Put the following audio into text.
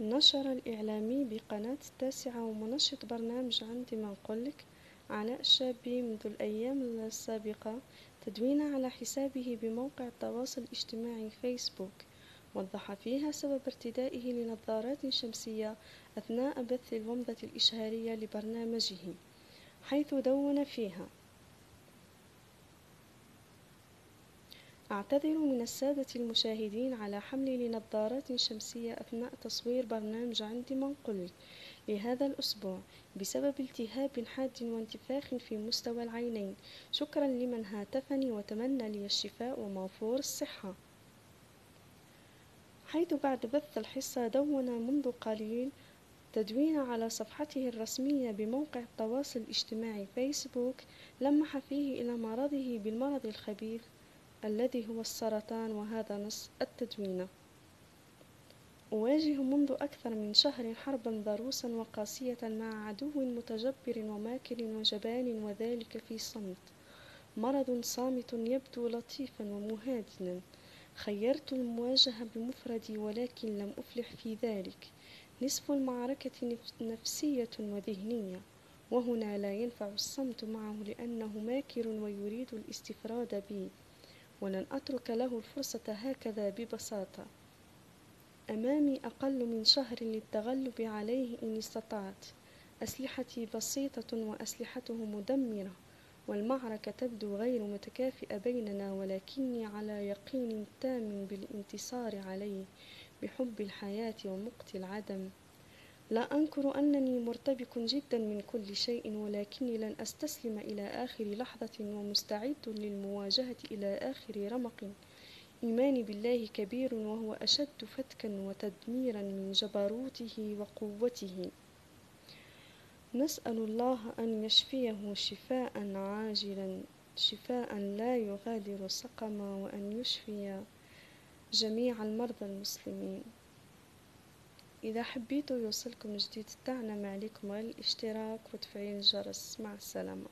نشر الإعلامي بقناة التاسعة ومنشط برنامج عندي ما نقولك علاء الشابي منذ الأيام السابقة تدوين على حسابه بموقع التواصل الاجتماعي فيسبوك وضح فيها سبب ارتدائه لنظارات شمسية أثناء بث الومضة الإشهارية لبرنامجه حيث دون فيها أعتذر من السادة المشاهدين على حملي لنظارات شمسية أثناء تصوير برنامج عندي منقل لهذا الأسبوع بسبب التهاب حاد وانتفاخ في مستوى العينين. شكرا لمن هاتفني وتمنى لي الشفاء وموفور الصحة. حيث بعد بث الحصة دون منذ قليل تدوين على صفحته الرسمية بموقع التواصل الاجتماعي فيسبوك لمح فيه إلى مرضه بالمرض الخبيث الذي هو السرطان وهذا نص التدوين. أواجه منذ أكثر من شهر حربا ضروسا وقاسية مع عدو متجبر وماكر وجبان وذلك في صمت. مرض صامت يبدو لطيفا ومهادنا. خيرت المواجهة بمفردي ولكن لم أفلح في ذلك. نصف المعركة نفسية وذهنية. وهنا لا ينفع الصمت معه لأنه ماكر ويريد الاستفراد بي. ولن أترك له الفرصة هكذا ببساطة. أمامي أقل من شهر للتغلب عليه إن استطعت. أسلحتي بسيطة وأسلحته مدمرة والمعركة تبدو غير متكافئة بيننا ولكني على يقين تام بالانتصار عليه بحب الحياة ومقت العدم. لا أنكر أنني مرتبك جدا من كل شيء ولكني لن أستسلم إلى آخر لحظة ومستعد للمواجهة إلى آخر رمق. إيماني بالله كبير وهو أشد فتكا وتدميرا من جبروته وقوته. نسأل الله أن يشفيه شفاء عاجلا شفاء لا يغادر سقما وأن يشفي جميع المرضى المسلمين. إذا حبيتوا يوصلكم جديد تاعنا ما عليكم غير الاشتراك وتفعيل الجرس. مع السلامة.